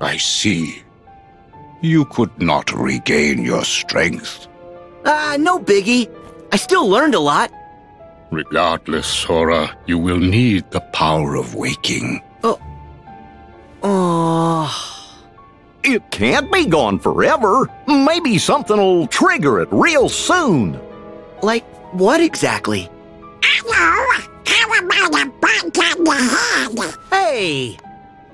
I see. You could not regain your strength. Ah, no biggie. I still learned a lot. Regardless, Sora, you will need the power of waking. Oh. It can't be gone forever. Maybe something will trigger it real soon. Like what exactly? Hello, how about a bite on the head? Hey!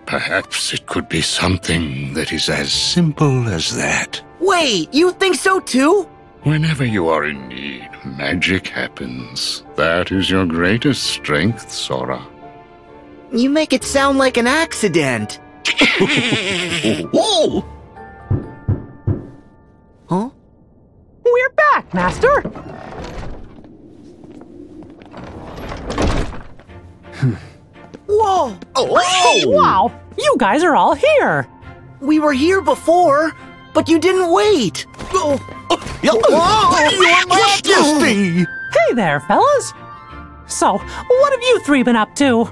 Perhaps it could be something that is as simple as that. Wait, you think so too? Whenever you are in need, magic happens. That is your greatest strength, Sora. You make it sound like an accident. Whoa! Huh? We're back, Master! Whoa! Oh! Wow, you guys are all here! We were here before, but you didn't wait. Oh, Oh, oh, oh Your Majesty! Hey there, fellas! So, what have you three been up to?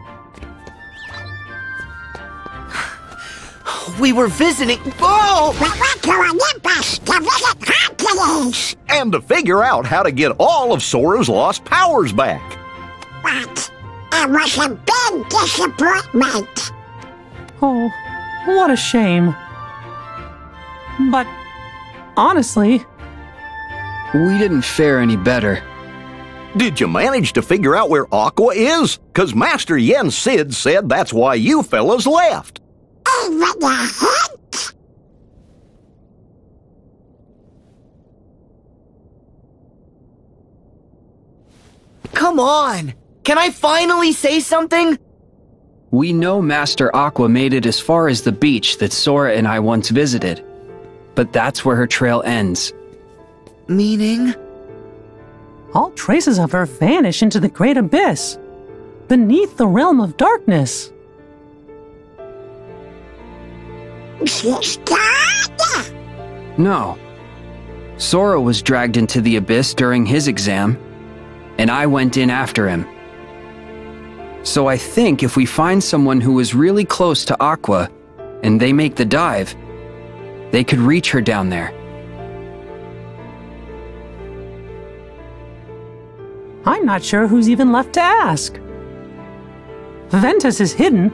we were visiting. Oh! We went to Olympus to visit Hercules, And to figure out how to get all of Sora's lost powers back. But it was a big disappointment. Oh, what a shame. But, honestly, We didn't fare any better. Did you manage to figure out where Aqua is? Cause Master Yen Sid said that's why you fellas left. Even a hint? Come on! Can I finally say something? We know Master Aqua made it as far as the beach that Sora and I once visited. But that's where her trail ends. Meaning? all traces of her vanish into the great abyss, beneath the realm of darkness. No. Sora was dragged into the abyss during his exam, and I went in after him. So I think if we find someone who is really close to Aqua, and they make the dive, they could reach her down there. I'm not sure who's even left to ask. Ventus is hidden,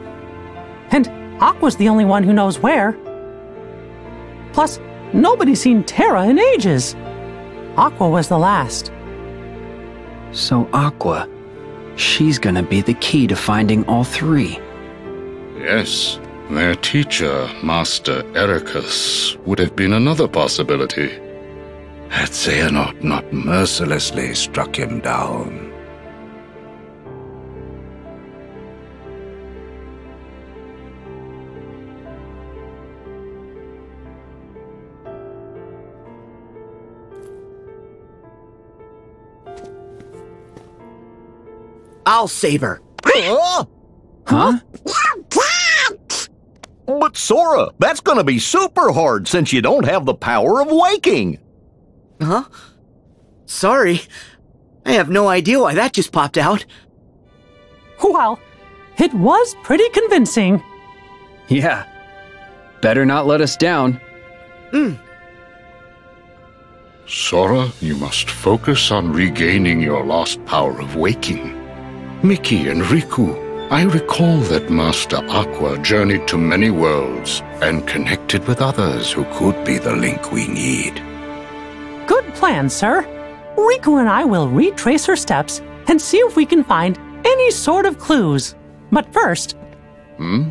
and Aqua's the only one who knows where. Plus, nobody's seen Terra in ages. Aqua was the last. So Aqua, she's gonna be the key to finding all three. Yes, their teacher, Master Eraqus, would have been another possibility. Had Xehanort not mercilessly struck him down. I'll save her. Huh? Huh? You can't! But Sora, that's gonna be super hard since you don't have the power of waking. Huh? Sorry. I have no idea why that just popped out. Well, it was pretty convincing. Yeah. Better not let us down. Hmm. Sora, you must focus on regaining your lost power of waking. Mickey and Riku, I recall that Master Aqua journeyed to many worlds and connected with others who could be the link we need. Good plan, sir. Riku and I will retrace her steps and see if we can find any sort of clues. But first, Hmm?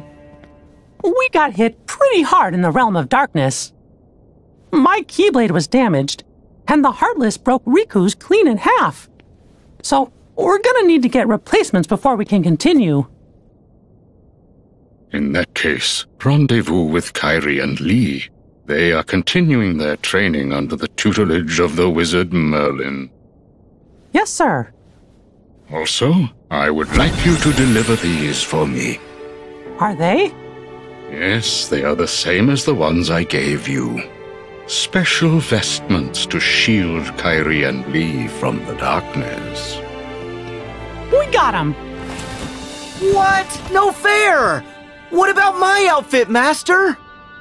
we got hit pretty hard in the realm of darkness. My Keyblade was damaged, and the Heartless broke Riku's clean in half. So, we're gonna need to get replacements before we can continue. In that case, rendezvous with Kairi and Lea. They are continuing their training under the tutelage of the wizard Merlin. Yes, sir. Also, I would like you to deliver these for me. Are they? Yes, they are the same as the ones I gave you. Special vestments to shield Kairi and Lea from the darkness. We got him! What? No fair! What about my outfit, Master?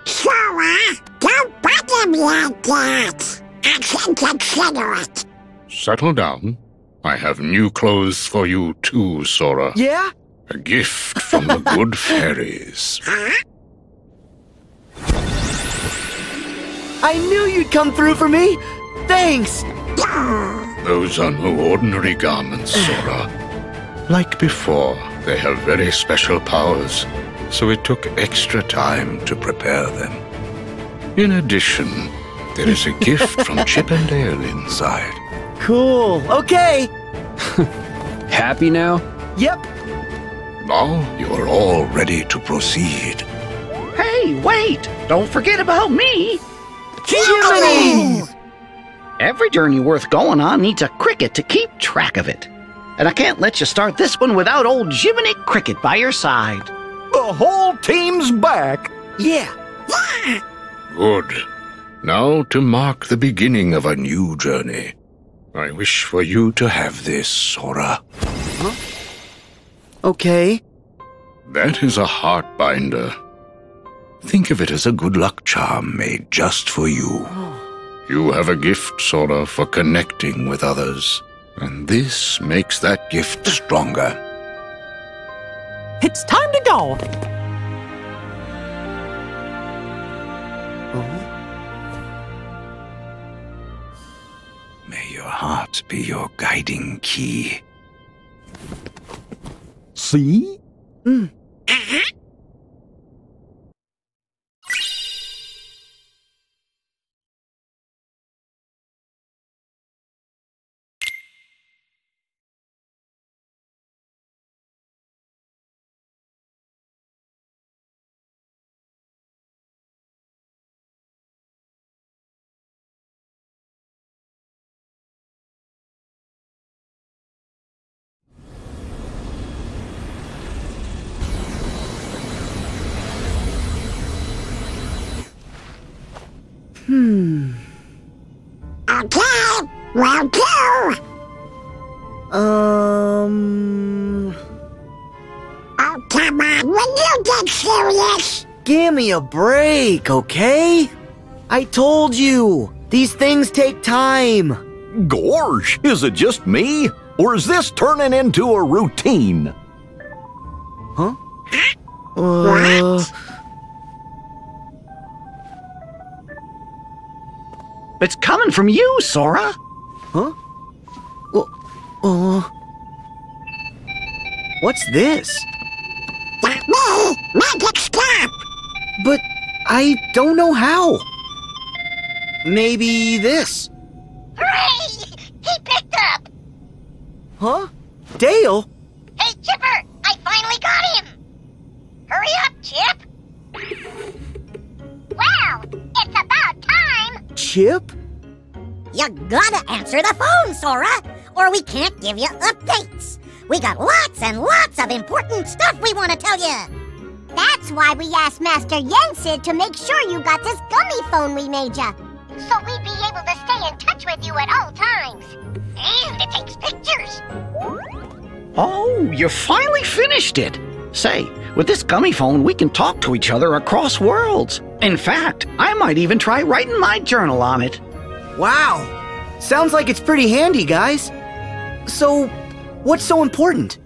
Sora, don't bother me like that. I can consider it. Settle down. I have new clothes for you too, Sora. Yeah? A gift from the good fairies. Huh? I knew you'd come through for me! Thanks! Those are no ordinary garments, Sora. Like before, they have very special powers, so it took extra time to prepare them. In addition, there is a gift from Chip and Dale inside. Cool. Okay. Happy now? Yep. Now you are all ready to proceed. Hey, wait! Don't forget about me! Jiminy! Every journey worth going on needs a cricket to keep track of it. And I can't let you start this one without old Jiminy Cricket by your side. The whole team's back. Yeah. Good. Now to mark the beginning of a new journey. I wish for you to have this, Sora. Huh? Okay. That is a heart binder. Think of it as a good luck charm made just for you. Oh. You have a gift, Sora, for connecting with others. And this makes that gift stronger. It's time to go. May your heart be your guiding key. See? Hmm. Okay, well, do. Um. Oh, come on, will you get serious? Give me a break, okay? I told you! These things take time! Gorge, is it just me? Or is this turning into a routine? Huh? Uh. It's coming from you, Sora. Huh? Well, uh. What's this? That me, magic stop. But I don't know how. Maybe this. Hooray! He picked up! Huh? Dale? Time! Chip? You gotta answer the phone, Sora, or we can't give you updates. We got lots and lots of important stuff we want to tell you. That's why we asked Master Yen Sid to make sure you got this gummy phone we made you. So we'd be able to stay in touch with you at all times. And it takes pictures. Oh, you finally finished it. Say, with this gummy phone, we can talk to each other across worlds. In fact, I might even try writing my journal on it. Wow. Sounds like it's pretty handy, guys. So, what's so important?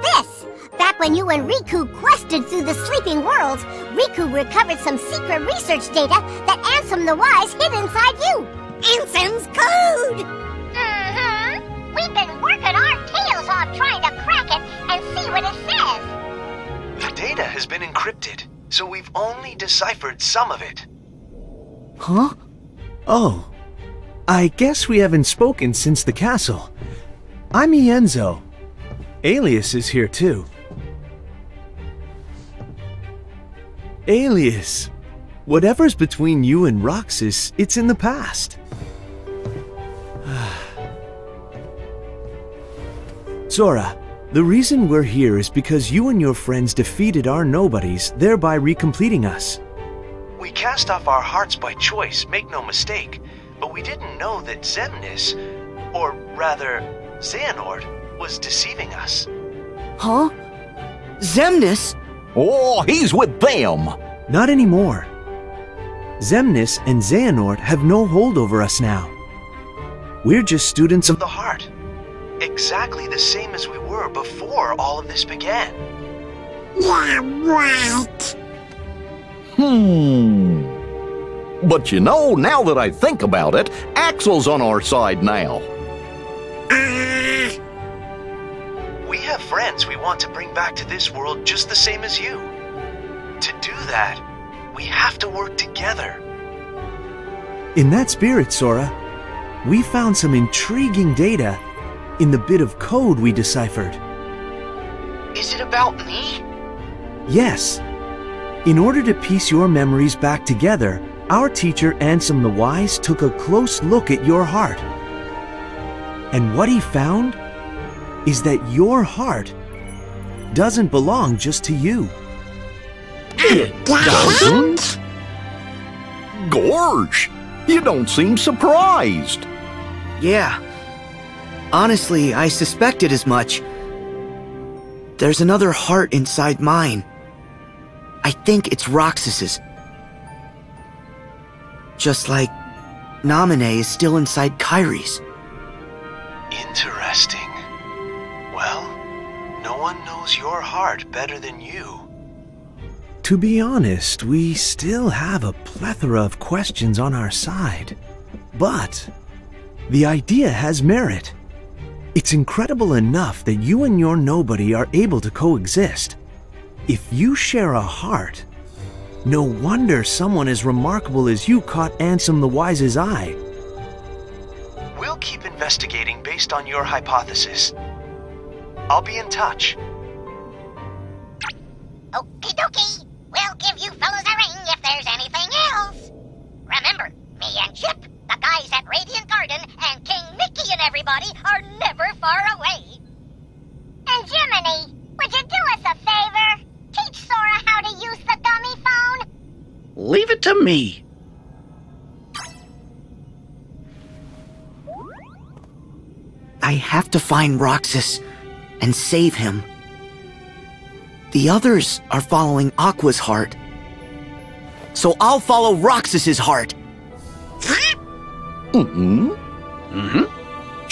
This! Back when you and Riku quested through the sleeping worlds, Riku recovered some secret research data that Ansem the Wise hid inside you. Ansem's code! Mm-hmm. We've been working our tails off trying to crack it and see what it says. Data has been encrypted, so we've only deciphered some of it. Huh? Oh. I guess we haven't spoken since the castle. I'm Ienzo. Aeleus is here too. Aeleus. Whatever's between you and Roxas, it's in the past. Sora, the reason we're here is because you and your friends defeated our nobodies, thereby recompleting us. We cast off our hearts by choice, make no mistake, but we didn't know that Xemnas, or rather, Xehanort, was deceiving us. Huh? Xemnas? Oh, he's with them. Not anymore. Xemnas and Xehanort have no hold over us now. We're just students of The heart. Exactly the same as we were before all of this began. Yeah, right. Hmm. But you know, now that I think about it, Axel's on our side now. Uh, We have friends we want to bring back to this world just the same as you. To do that, we have to work together. In that spirit, Sora, we found some intriguing data in the bit of code we deciphered. Is it about me? Yes. In order to piece your memories back together, our teacher Ansem the Wise took a close look at your heart. And what he found is that your heart doesn't belong just to you. It doesn't? Gorge, you don't seem surprised. Yeah. Honestly, I suspected as much. There's another heart inside mine. I think it's Roxas's. Just like Namine is still inside Kairi's. Interesting. Well, no one knows your heart better than you. To be honest, we still have a plethora of questions on our side. But the idea has merit. It's incredible enough that you and your nobody are able to coexist. If you share a heart, no wonder someone as remarkable as you caught Ansem the Wise's eye. We'll keep investigating based on your hypothesis. I'll be in touch. Okie dokie. We'll give you fellas a ring if there's anything else. Remember, me and Chip, the guys at Radiant Garden, and King Mickey and everybody are never far away. And Jiminy, would you do us a favor? Teach Sora how to use the gummy phone? Leave it to me. I have to find Roxas and save him. The others are following Aqua's heart. So I'll follow Roxas's heart. Mm-hmm. Mm-hmm.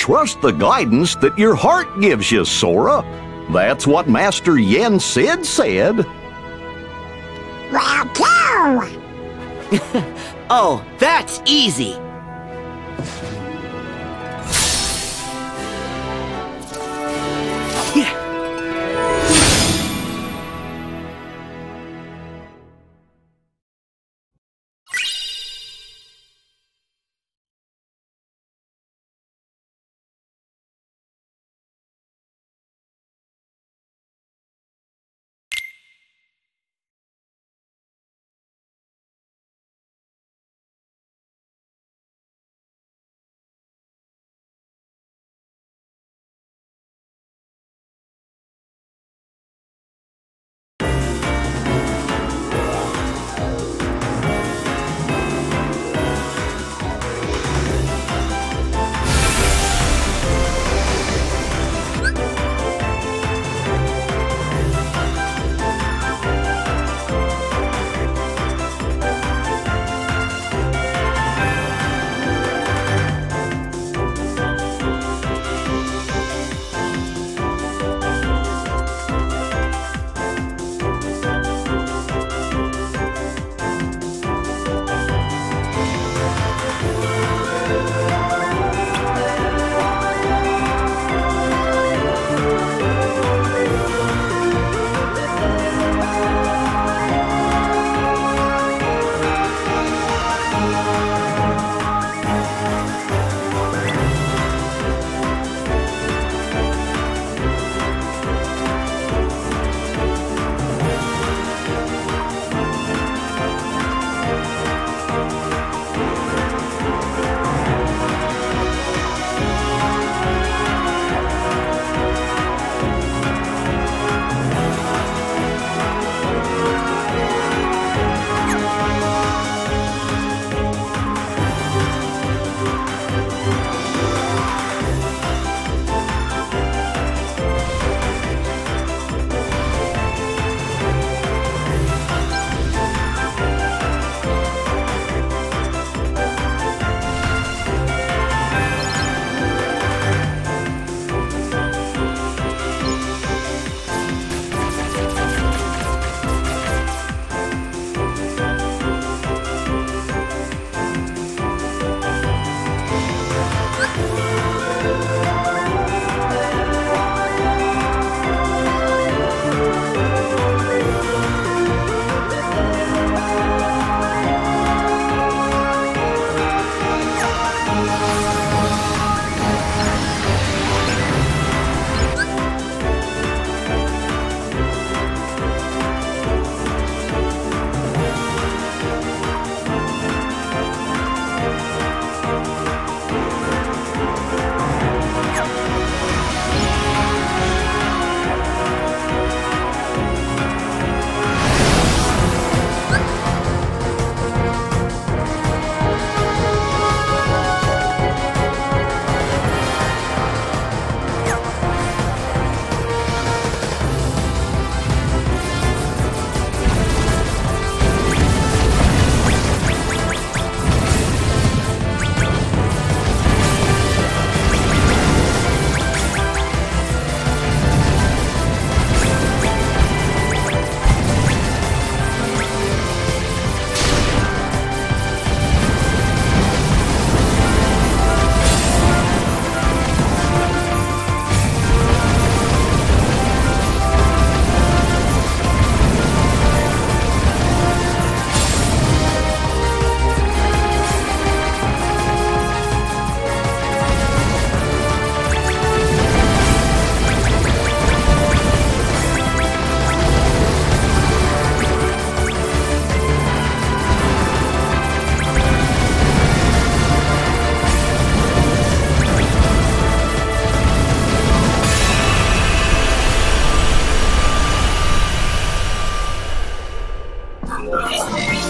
Trust the guidance that your heart gives you, Sora. That's what Master Yen Sid said. well, too. Oh, that's easy. Yeah.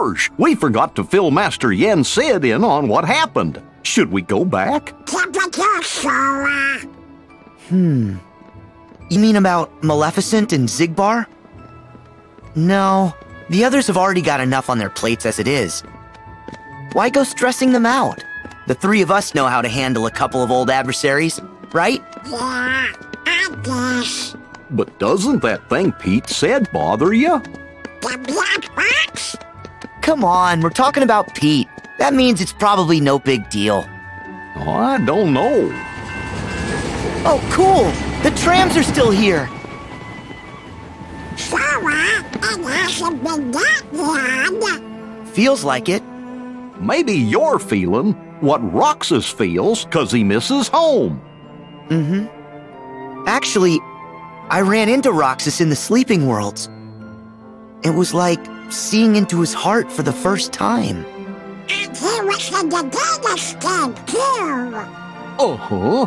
Gorge, we forgot to fill Master Yen Sid in on what happened. Should we go back? Hmm. You mean about Maleficent and Xigbar? No, the others have already got enough on their plates as it is. Why go stressing them out? The three of us know how to handle a couple of old adversaries, right? Yeah, I guess. But doesn't that thing Pete said bother you? The black box? Come on, we're talking about Pete. That means it's probably no big deal. I don't know. Oh, cool! The trams are still here! Sora, it hasn't been that long. Feels like it. Maybe you're feeling what Roxas feels because he misses home. Mm-hmm. Actually, I ran into Roxas in the sleeping worlds. It was like seeing into his heart for the first time. And he was in the data scan too. Uh-huh.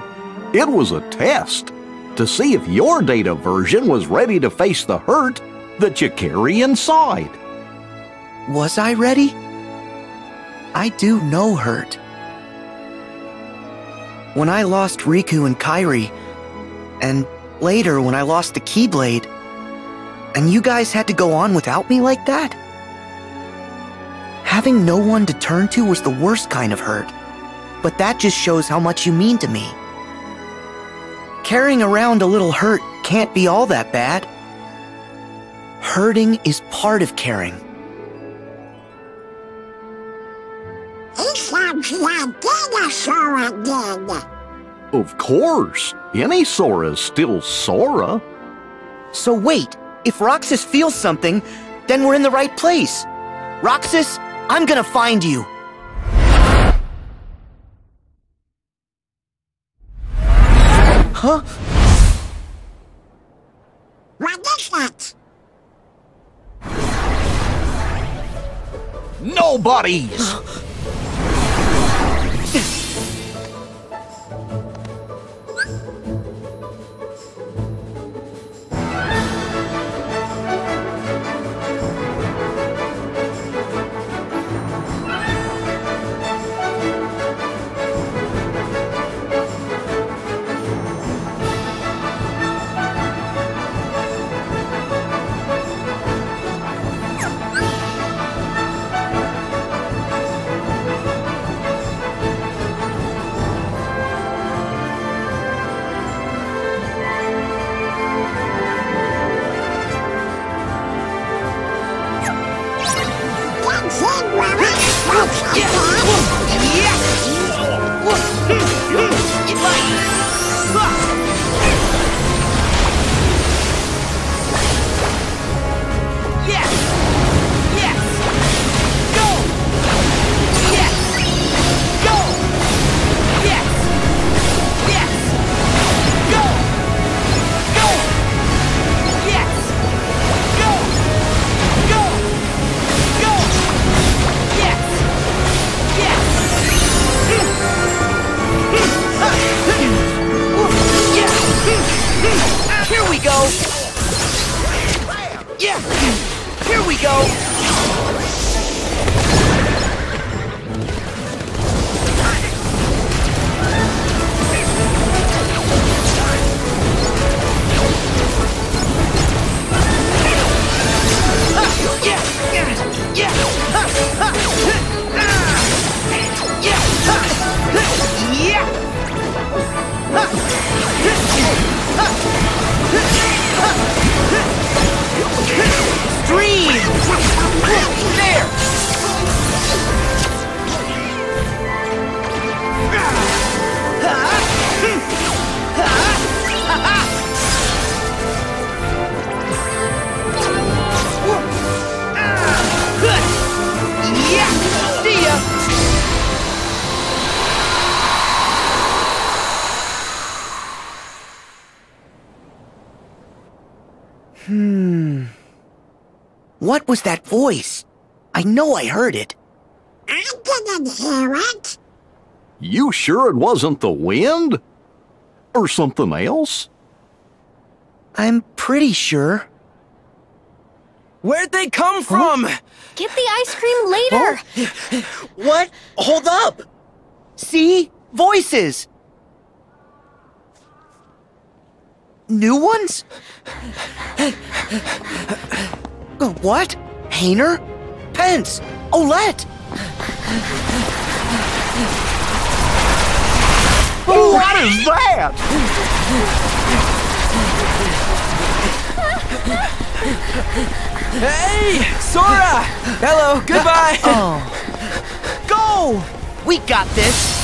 It was a test to see if your data version was ready to face the hurt that you carry inside. Was I ready? I do know hurt. When I lost Riku and Kairi, and later when I lost the Keyblade, and you guys had to go on without me like that? Having no one to turn to was the worst kind of hurt, but that just shows how much you mean to me. Carrying around a little hurt can't be all that bad. Hurting is part of caring. Like Dinosaur. Of course, any Sora is still Sora. So wait, if Roxas feels something, then we're in the right place. Roxas, I'm gonna find you. Huh? What is that? Nobody's! What was that voice? I know I heard it. I didn't hear it. You sure it wasn't the wind? Or something else? I'm pretty sure. Where'd they come oh. from? Get the ice cream later. Oh. What? Hold up! See? Voices! New ones? Uh, what? Hayner? Pence? Olette? What is that? Hey, Sora! Hello, goodbye. Oh. Go! We got this!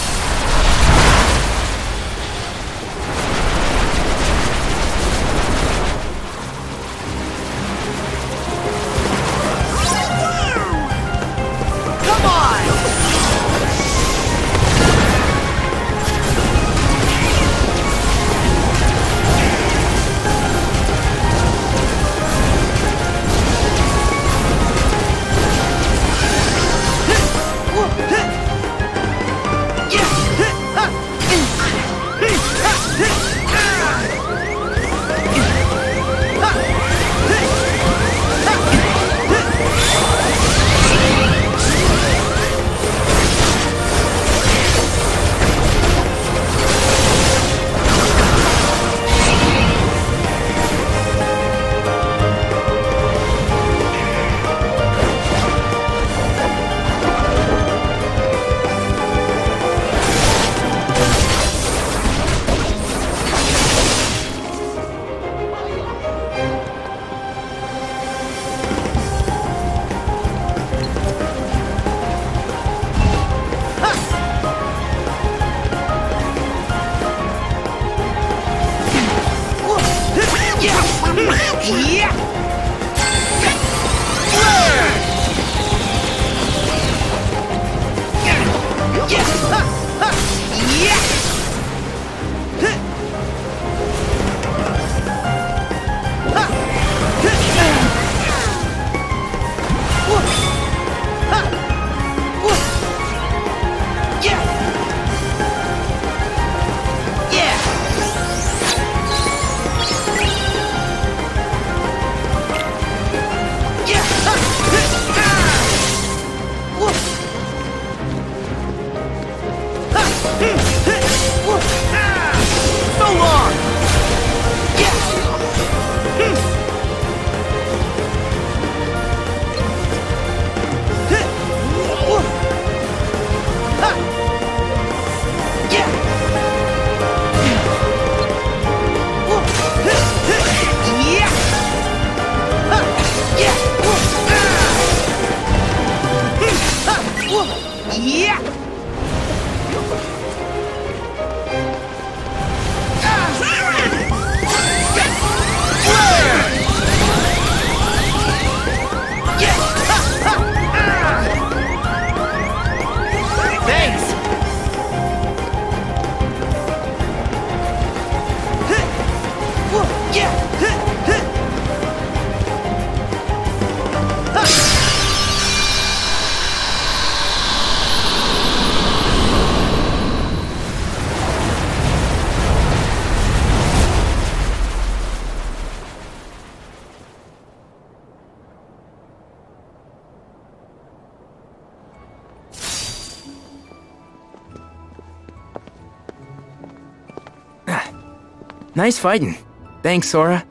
Nice fighting. Thanks, Sora.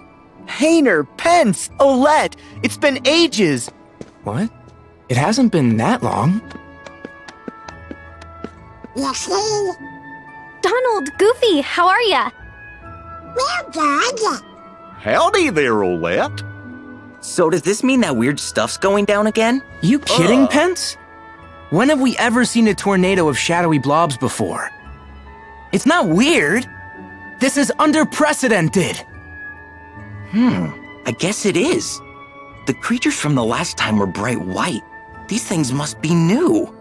Hayner, Pence, Olette, it's been ages! What? It hasn't been that long. You see? Donald, Goofy, how are ya? We're good. Howdy there, Olette. So does this mean that weird stuff's going down again? You kidding, uh. Pence? When have we ever seen a tornado of shadowy blobs before? It's not weird. This is unprecedented. Hmm, I guess it is. The creatures from the last time were bright white. These things must be new.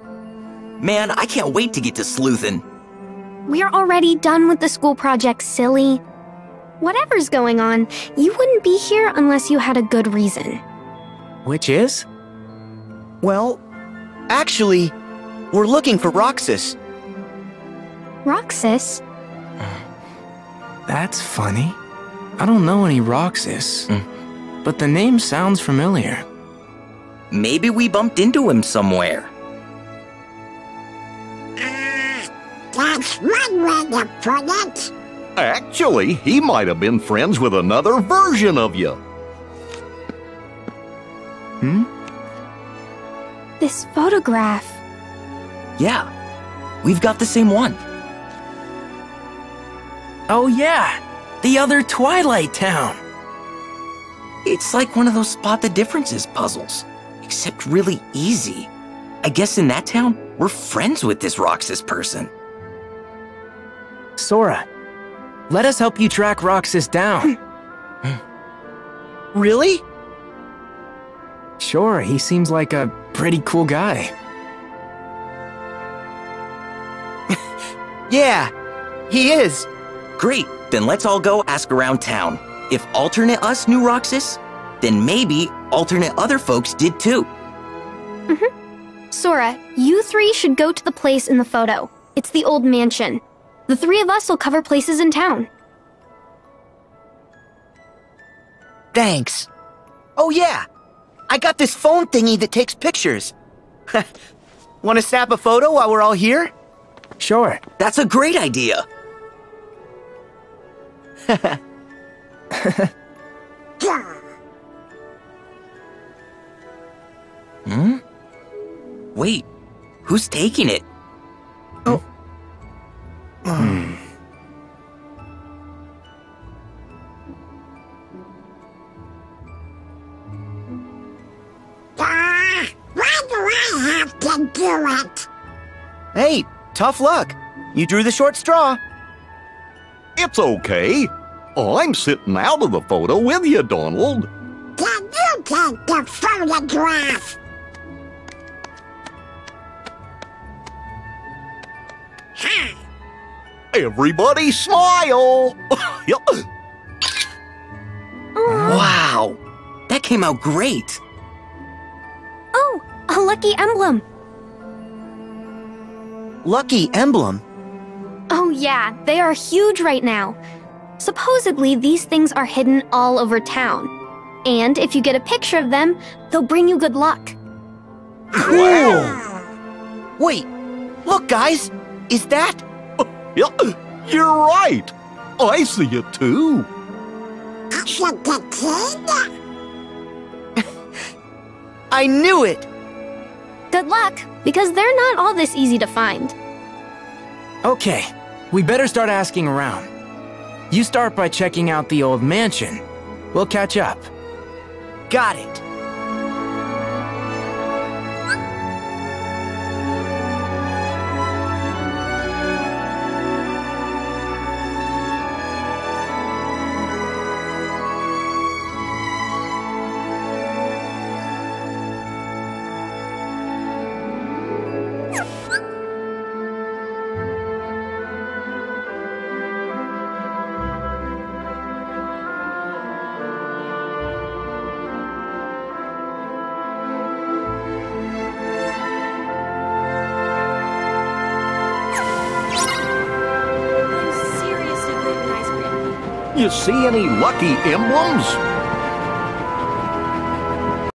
Man, I can't wait to get to sleuthin'. We're already done with the school project, silly. Whatever's going on, you wouldn't be here unless you had a good reason. Which is? Well, actually, we're looking for Roxas. Roxas? That's funny. I don't know any Roxas, but the name sounds familiar. Maybe we bumped into him somewhere. That's one way to put it. Actually, he might have been friends with another version of you. Hmm? This photograph. Yeah, we've got the same one. Oh, yeah, the other Twilight Town. It's like one of those spot the differences puzzles, except really easy. I guess in that town, we're friends with this Roxas person. Sora, let us help you track Roxas down. Hmm. Really? sure, he seems like a pretty cool guy. Yeah, he is. Great, then let's all go ask around town. If alternate us knew Roxas, then maybe alternate other folks did too. Mhm. Sora, you three should go to the place in the photo. It's the old mansion. The three of us will cover places in town. Thanks. Oh, yeah. I got this phone thingy that takes pictures. Want to snap a photo while we're all here? Sure. That's a great idea. Hmm? Wait, who's taking it? Ah, why do I have to do it? Hey, tough luck. You drew the short straw. It's okay. Oh, I'm sitting out of the photo with you, Donald. Can you take the photograph? Everybody smile! Wow, that came out great. Oh, a lucky emblem. Lucky emblem. Oh, yeah, they are huge right now. Supposedly, these things are hidden all over town. And if you get a picture of them, they'll bring you good luck. Cool! Wait, look, guys. Is that? Yeah, you're right. Oh, I see it too. It's a kid? I knew it. Good luck, because they're not all this easy to find. Okay, we better start asking around. You start by checking out the old mansion. We'll catch up. Got it. See any lucky emblems?